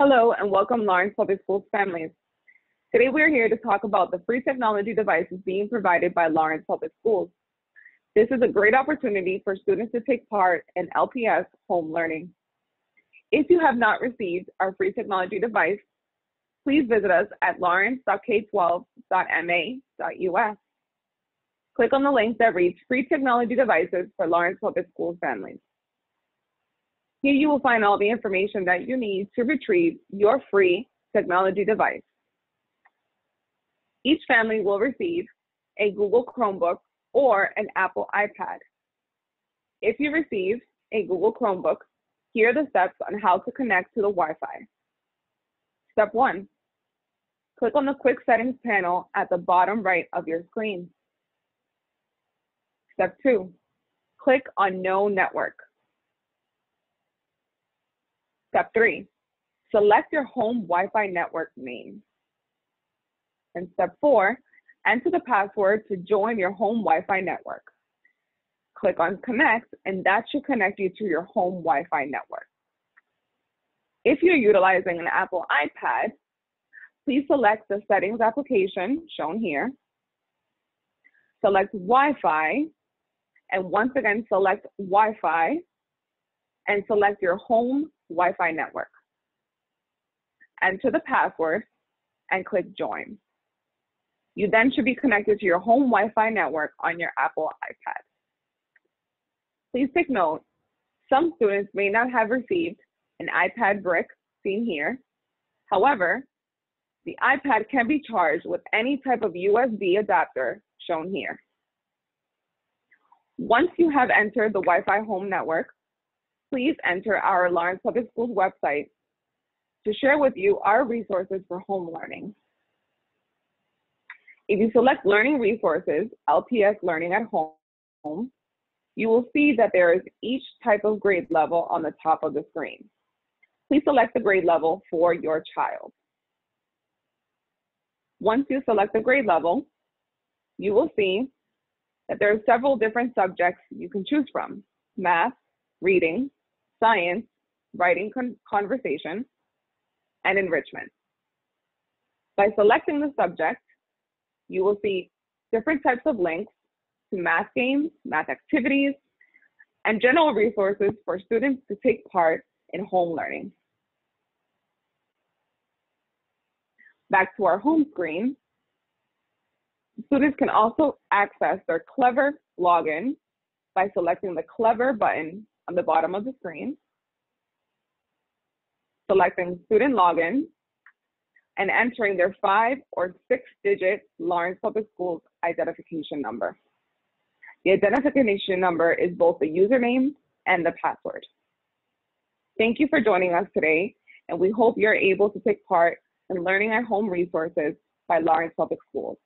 Hello and welcome Lawrence Public Schools families. Today we're here to talk about the free technology devices being provided by Lawrence Public Schools. This is a great opportunity for students to take part in LPS home learning. If you have not received our free technology device, please visit us at lawrence.k12.ma.us. Click on the link that reads Free Technology Devices for Lawrence Public Schools Families. Here you will find all the information that you need to retrieve your free technology device. Each family will receive a Google Chromebook or an Apple iPad. If you receive a Google Chromebook, here are the steps on how to connect to the Wi-Fi. Step one, click on the quick settings panel at the bottom right of your screen. Step two, click on no network. Step three, select your home Wi-Fi network name. And step four, enter the password to join your home Wi-Fi network. Click on connect and that should connect you to your home Wi-Fi network. If you're utilizing an Apple iPad, please select the settings application shown here. Select Wi-Fi and once again select Wi-Fi and select your home Wi-Fi network. Enter the password and click join. You then should be connected to your home Wi-Fi network on your Apple iPad. Please take note, some students may not have received an iPad brick seen here. However, the iPad can be charged with any type of USB adapter shown here. Once you have entered the Wi-Fi home network, please enter our Lawrence Public Schools website to share with you our resources for home learning. If you select Learning Resources, LPS Learning at Home, you will see that there is each type of grade level on the top of the screen. Please select the grade level for your child. Once you select the grade level, you will see that there are several different subjects you can choose from, math, reading, science, writing con conversation, and enrichment. By selecting the subject, you will see different types of links to math games, math activities, and general resources for students to take part in home learning. Back to our home screen, students can also access their Clever login by selecting the Clever button on the bottom of the screen, selecting student login, and entering their five or six digit Lawrence Public Schools identification number. The identification number is both the username and the password. Thank you for joining us today, and we hope you're able to take part in Learning at Home resources by Lawrence Public Schools.